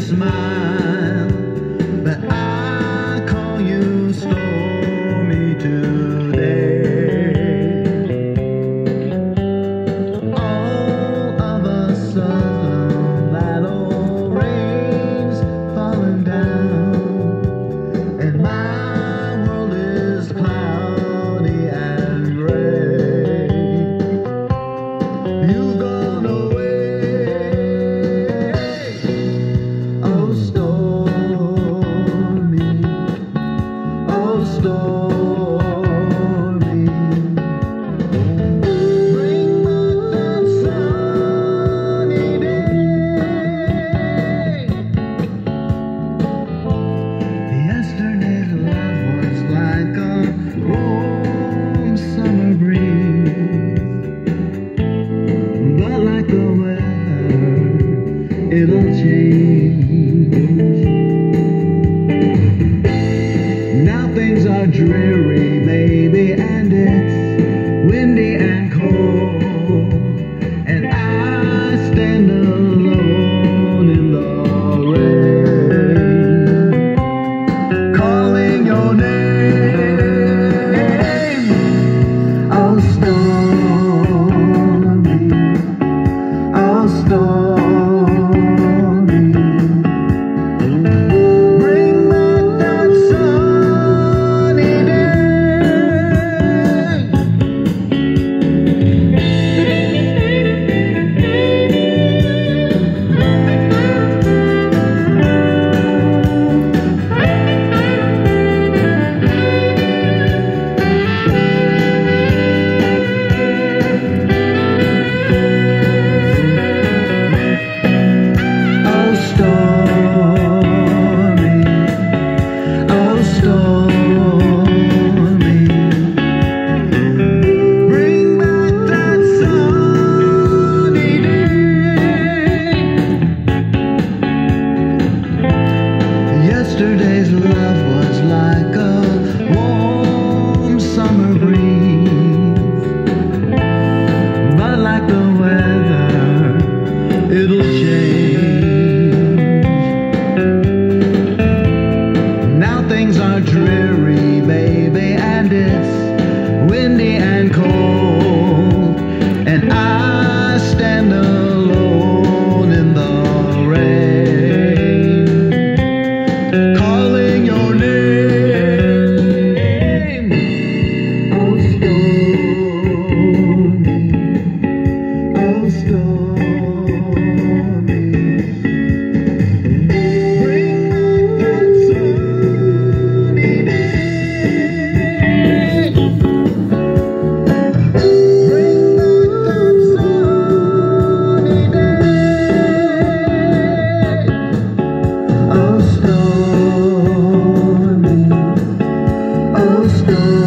smile, but I. day. change. Ghost.